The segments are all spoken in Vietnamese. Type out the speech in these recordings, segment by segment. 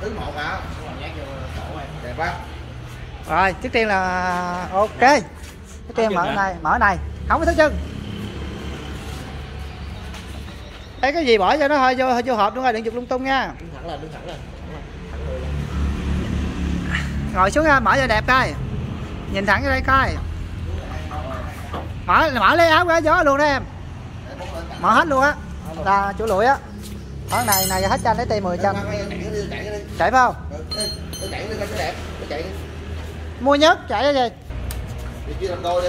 thứ một hả đẹp quá rồi trước tiên là ok. Trước tiên mở này mở này. Không có thứ chân. Ê, cái gì bỏ cho nó thôi vô vô hộp luôn rồi đừng giục lung tung nha. Đứng thẳng lên đứng thẳng lên. Ngồi xuống ha mở cho đẹp coi. Nhìn thẳng vô đây coi mở mở lấy áo ra gió luôn đó em. Mở hết luôn á. Là chủ lụi á. Con này này hết cho anh lấy tay 10 trăm chạy phải không? Chạy đi cho đẹp chạy mua nhất, chạy ra gì? Đi chia làm đôi đi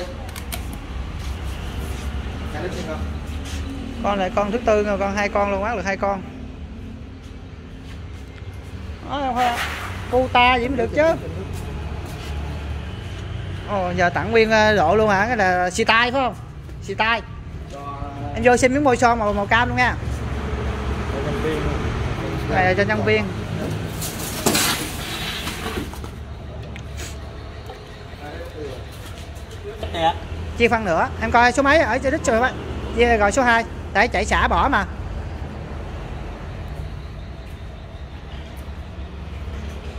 con này con thứ tư rồi con hai con luôn á, được hai con. Đó cu ta gì mới được chứ? Ồ, giờ tặng nguyên ờ, độ luôn hả? Cái là xì tai phải không? Xì tai. Em vô xin miếng môi son màu màu cam luôn nha. Này là cho nhân viên. Chia phân nữa em coi số mấy? Ở trên đích rồi bạn chia rồi số 2 để chạy xả bỏ mà.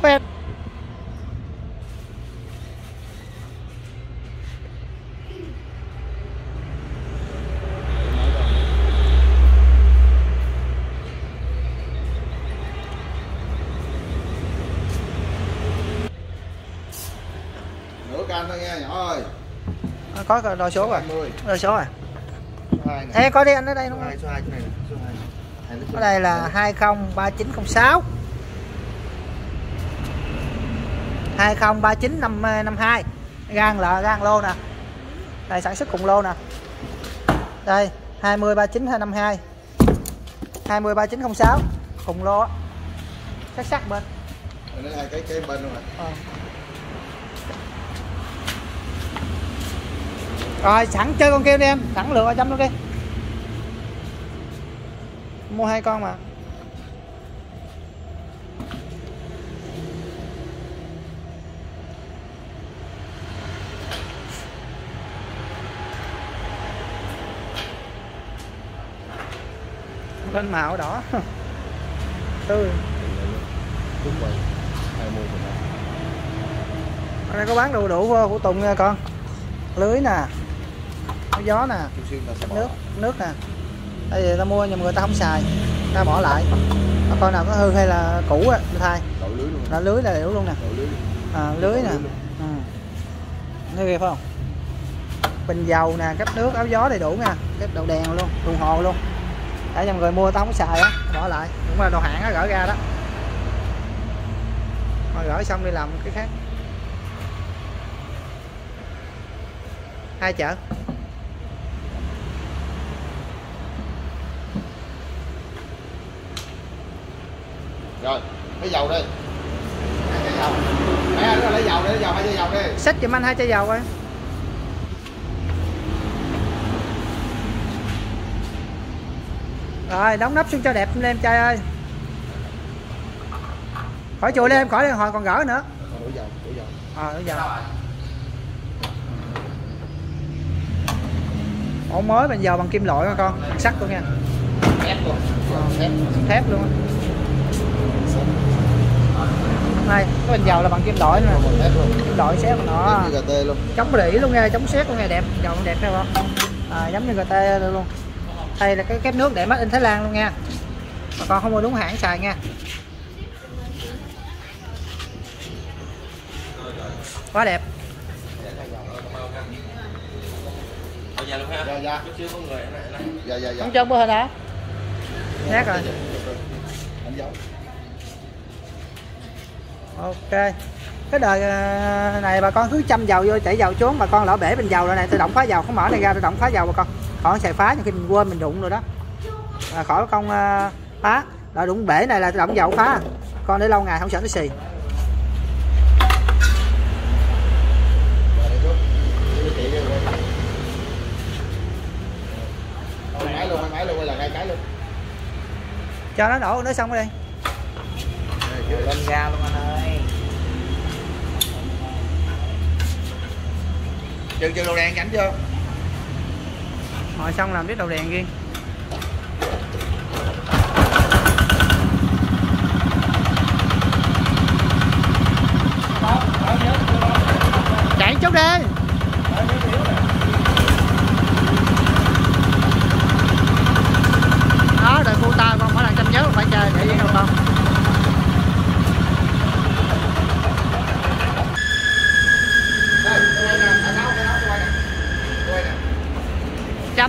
Quét. Canh thôi nha nhỏ ơi. À, có đo số rồi. 20 đo số rồi. Số Ê, có đi anh ở đây đúng số không? hai số hai chỗ này nè số hai. Hai lít ở đây là 203906 203952 gan là gan lô nè. Đây sản xuất cùng lô nè. Đây 203952 203906 cùng lô á sắc sắc bên. Đây, hai cái cái bên luôn rồi. Ờ. rồi, sẵn chơi con kêu đi em. Sẵn lựa chấm luôn đi. Mua hai con mà. Lên màu đỏ. Tươi. Đúng rồi 20 phần trăm ở đây có bán đồ đủ vô của tùng nha con. Lưới nè có gió nè. Nước nước nè. Đây giờ ta mua nhưng mà người ta không xài. Ta bỏ lại. Mà con nào có hư hay là cũ á thay. Là lưới là đủ luôn nè. À, lưới nè. Ừ. nghe kìa phải không? Bình dầu nè cấp nước áo gió đầy đủ nha. Cái đầu đèn luôn đồng hồ luôn. Để cho người mua tao không xài á bỏ lại. Cũng là đồ hãng á gỡ ra đó. Rồi gỡ xong đi làm cái khác. Hai chợ rồi lấy dầu đi. Hai chai dầu. Mấy anh lấy dầu đi lấy dầu hai chai dầu đi. Xách giùm anh hai chai dầu coi. Rồi đóng nắp xuống cho đẹp lên em trai ơi. Khỏi chùi lên em khỏi lên hồi còn gỡ nữa. Đổ dầu đổ dầu. Ờ bây giờ ổ mới bằng dầu bằng kim loại nha con. Bằng sắt luôn nha thép luôn. Thép thép luôn. á. Này cái bình dầu là bằng kim loại nè. kim loại xé bằng nó chống rỉ luôn nha chống xét luôn nha đẹp. Dầu đẹp thấy không? À, giống như GT luôn. Đây là cái kép nước để mắt in Thái Lan luôn nha. Mà con không mua đúng hãng xài nha. Quá đẹp. Dạ dạ. Dạ dạ dạ. Không cho bữa hả nhát rồi. Anh giấu ok. Cái đời này bà con cứ chăm dầu vô chảy dầu xuống bà con lỡ bể bình dầu rồi này tự động phá dầu không mở này ra tự động phá dầu bà con. Khỏi xài phá nhưng khi mình quên mình đụng rồi đó. À, khỏi con ờ, phá. Rồi đụng bể này là tự động dầu phá. Con để lâu ngày không sợ nó xì. Cho nó đổ nó xong rồi đi lên ga luôn anh ơi. Trừ trừ đầu đèn cảnh chưa rồi xong làm tiếp đầu đèn riêng.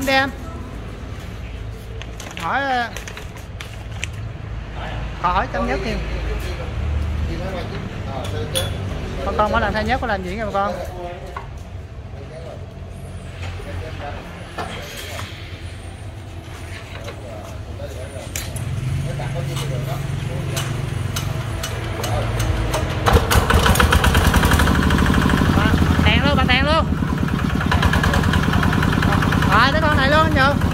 đi em. Hỏi ờ, hỏi chăm nhất thì con con mới làm thay nhất có làm gì không con? 光头